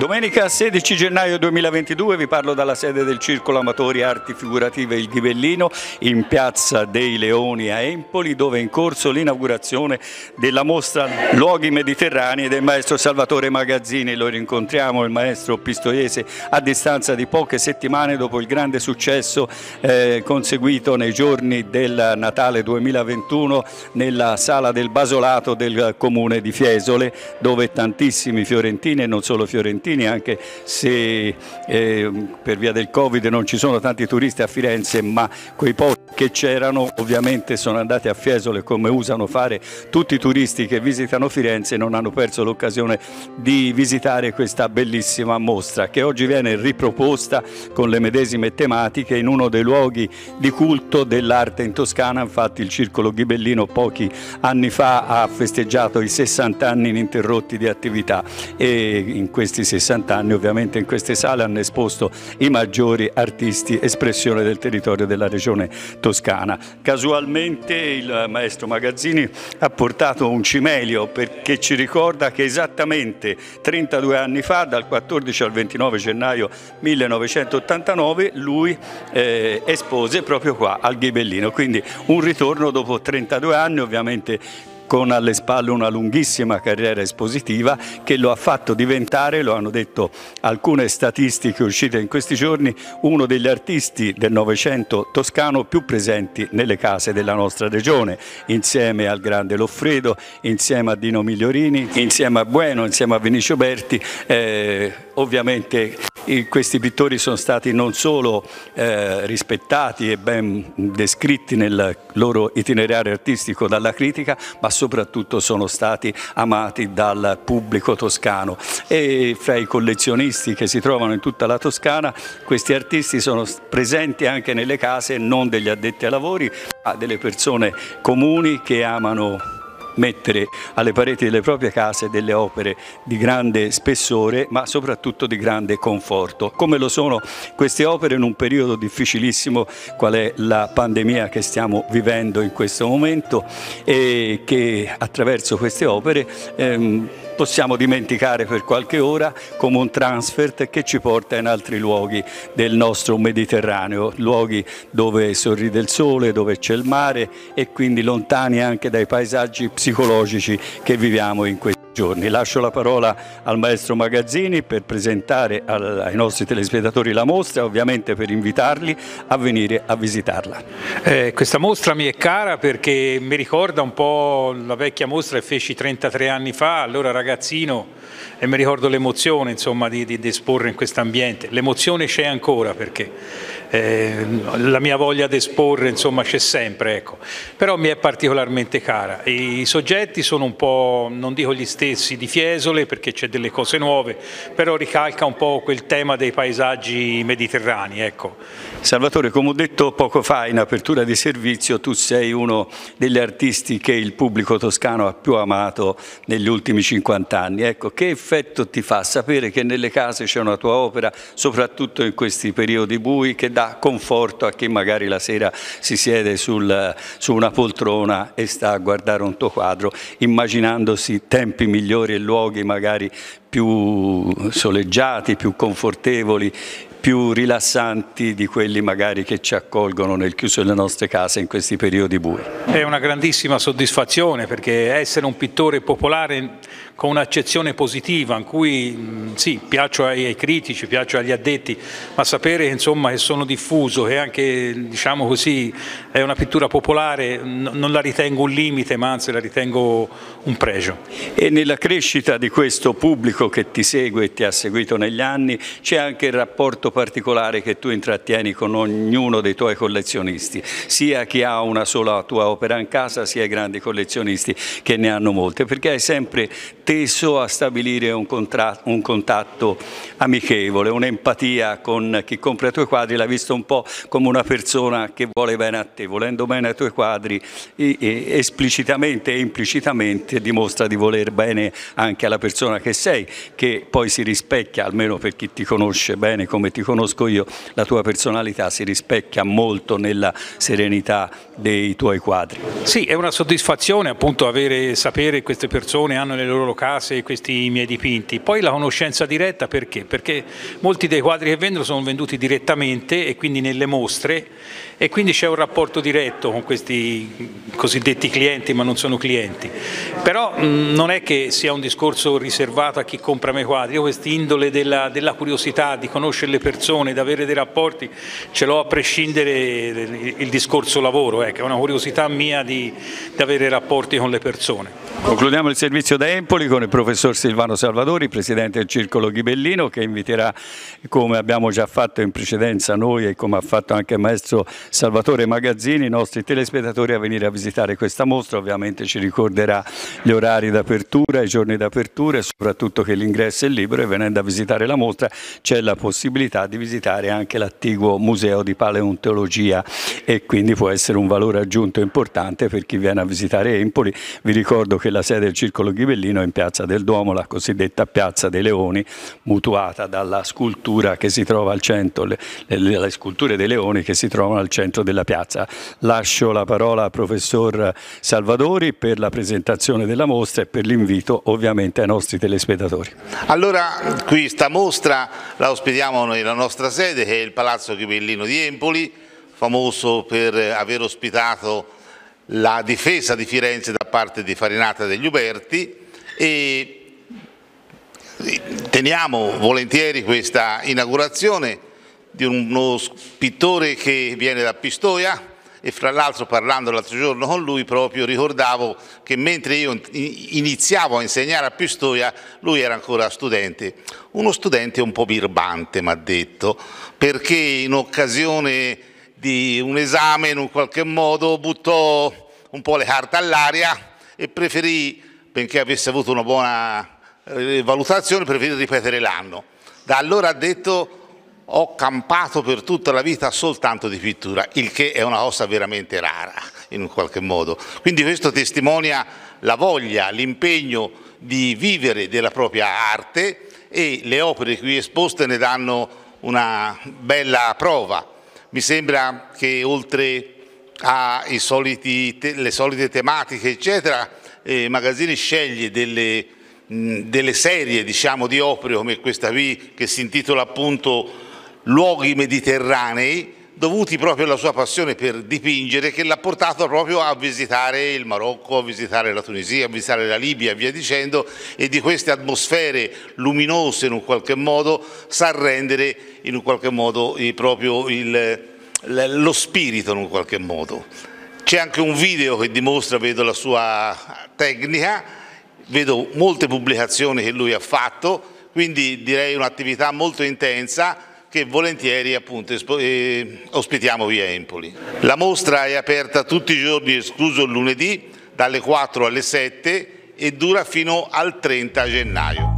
Domenica 16 gennaio 2022 vi parlo dalla sede del Circolo Amatori Arti Figurative Il Ghibellino in Piazza dei Leoni a Empoli dove è in corso l'inaugurazione della mostra Luoghi Mediterranei del maestro Salvatore Magazzini. Lo rincontriamo il maestro pistoiese a distanza di poche settimane dopo il grande successo eh, conseguito nei giorni del Natale 2021 nella sala del Basolato del comune di Fiesole dove tantissimi fiorentini e non solo fiorentini Trentini, anche se eh, per via del Covid non ci sono tanti turisti a Firenze, ma quei pochi che c'erano ovviamente sono andati a Fiesole come usano fare tutti i turisti che visitano Firenze e non hanno perso l'occasione di visitare questa bellissima mostra che oggi viene riproposta con le medesime tematiche in uno dei luoghi di culto dell'arte in Toscana, infatti il Circolo Ghibellino pochi anni fa ha festeggiato i 60 anni ininterrotti di attività e in questi 60 anni ovviamente in queste sale hanno esposto i maggiori artisti espressione del territorio della regione toscana. Casualmente il maestro Magazzini ha portato un cimelio perché ci ricorda che esattamente 32 anni fa, dal 14 al 29 gennaio 1989, lui eh, espose proprio qua al Ghibellino, quindi un ritorno dopo 32 anni ovviamente con alle spalle una lunghissima carriera espositiva che lo ha fatto diventare, lo hanno detto alcune statistiche uscite in questi giorni, uno degli artisti del Novecento toscano più presenti nelle case della nostra regione, insieme al grande Loffredo, insieme a Dino Migliorini, insieme a Bueno, insieme a Vinicio Berti, eh, ovviamente questi pittori sono stati non solo eh, rispettati e ben descritti nel loro itinerario artistico dalla critica, ma soprattutto sono stati amati dal pubblico toscano. E fra i collezionisti che si trovano in tutta la Toscana questi artisti sono presenti anche nelle case non degli addetti ai lavori ma delle persone comuni che amano mettere alle pareti delle proprie case delle opere di grande spessore ma soprattutto di grande conforto, come lo sono queste opere in un periodo difficilissimo qual è la pandemia che stiamo vivendo in questo momento e che attraverso queste opere ehm, possiamo dimenticare per qualche ora come un transfert che ci porta in altri luoghi del nostro Mediterraneo, luoghi dove sorride il sole, dove c'è il mare e quindi lontani anche dai paesaggi psicologici che viviamo in questi giorni. Lascio la parola al maestro Magazzini per presentare ai nostri telespettatori la mostra, ovviamente per invitarli a venire a visitarla. Eh, questa mostra mi è cara perché mi ricorda un po' la vecchia mostra che feci 33 anni fa, allora ragazzino, e mi ricordo l'emozione insomma, di, di, di esporre in questo ambiente. L'emozione c'è ancora perché eh, la mia voglia di esporre insomma c'è sempre, ecco. però mi è particolarmente cara. I soggetti sono un po', non dico gli stessi di Fiesole perché c'è delle cose nuove, però ricalca un po' quel tema dei paesaggi mediterranei. Ecco. Salvatore, come ho detto poco fa in apertura di servizio, tu sei uno degli artisti che il pubblico toscano ha più amato negli ultimi 50 anni. Ecco, che effetto ti fa sapere che nelle case c'è una tua opera, soprattutto in questi periodi bui, che dà conforto a chi magari la sera si siede sul, su una poltrona e sta a guardare un tuo quadro, immaginandosi tempi migliori e luoghi magari più soleggiati, più confortevoli più rilassanti di quelli magari che ci accolgono nel chiuso delle nostre case in questi periodi bui. È una grandissima soddisfazione perché essere un pittore popolare con un'accezione positiva in cui sì, piaccio ai, critici, piaccio agli addetti, ma sapere insomma, che sono diffuso e anche diciamo così è una pittura popolare non la ritengo un limite ma anzi la ritengo un pregio. E nella crescita di questo pubblico che ti segue e ti ha seguito negli anni c'è anche il rapporto particolare che tu intrattieni con ognuno dei tuoi collezionisti, sia chi ha una sola tua opera in casa, sia i grandi collezionisti che ne hanno molte, perché hai sempre teso a stabilire un, un contatto amichevole, un'empatia con chi compra i tuoi quadri, l'hai visto un po' come una persona che vuole bene a te, volendo bene ai tuoi quadri esplicitamente e implicitamente dimostra di voler bene anche alla persona che sei, che poi si rispecchia, almeno per chi ti conosce bene come ti ti conosco io, la tua personalità si rispecchia molto nella serenità dei tuoi quadri. Sì, è una soddisfazione appunto avere, sapere che queste persone hanno nelle loro case questi miei dipinti. Poi la conoscenza diretta perché? Perché molti dei quadri che vendono sono venduti direttamente e quindi nelle mostre e quindi c'è un rapporto diretto con questi cosiddetti clienti ma non sono clienti. Però mh, non è che sia un discorso riservato a chi compra i miei quadri, io quest'indole della, della curiosità di conoscere le persone, di avere dei rapporti, ce l'ho a prescindere il, discorso lavoro, che è una curiosità mia di, di avere rapporti con le persone. Concludiamo il servizio da Empoli con il professor Silvano Salvatori, presidente del Circolo Ghibellino, che inviterà, come abbiamo già fatto in precedenza noi e come ha fatto anche il maestro Salvatore Magazzini, i nostri telespettatori a venire a visitare questa mostra. Ovviamente ci ricorderà gli orari d'apertura, i giorni d'apertura e soprattutto che l'ingresso è libero e venendo a visitare la mostra c'è la possibilità di visitare anche l'attivo museo di paleontologia e quindi può essere un valore aggiunto importante per chi viene a visitare Empoli. Vi ricordo che la sede del Circolo Ghibellino è in Piazza del Duomo, la cosiddetta Piazza dei Leoni, mutuata dalla scultura che si trova al centro, le, le, le sculture dei leoni che si trovano al centro della piazza. Lascio la parola al professor Salvadori per la presentazione della mostra e per l'invito ovviamente ai nostri telespettatori. Allora, qui sta mostra la ospitiamo nella nostra sede che è il Palazzo Ghibellino di Empoli, famoso per aver ospitato la difesa di Firenze da parte di Farinata degli Uberti. E teniamo volentieri questa inaugurazione di uno pittore che viene da Pistoia e fra l'altro parlando l'altro giorno con lui proprio ricordavo che mentre io iniziavo a insegnare a Pistoia lui era ancora studente, uno studente un po' birbante mi ha detto perché in occasione di un esame in un qualche modo buttò un po' le carte all'aria e preferì, benché avesse avuto una buona eh, valutazione, preferì ripetere l'anno. Da allora ha detto ho campato per tutta la vita soltanto di pittura, il che è una cosa veramente rara in un qualche modo. Quindi questo testimonia la voglia, l'impegno di vivere della propria arte e le opere qui esposte ne danno una bella prova. Mi sembra che oltre alle solite tematiche, eccetera, eh, Magazzini sceglie delle, mh, delle serie diciamo, di opere come questa qui che si intitola appunto Luoghi mediterranei, dovuti proprio alla sua passione per dipingere che l'ha portato proprio a visitare il Marocco, a visitare la Tunisia, a visitare la Libia e via dicendo e di queste atmosfere luminose in un qualche modo sa rendere in un qualche modo proprio il, lo spirito in un qualche modo. C'è anche un video che dimostra, vedo la sua tecnica, vedo molte pubblicazioni che lui ha fatto, quindi direi un'attività molto intensa che volentieri appunto, eh, ospitiamo via Empoli. La mostra è aperta tutti i giorni, escluso il lunedì, dalle 4 alle 7 e dura fino al 30 gennaio.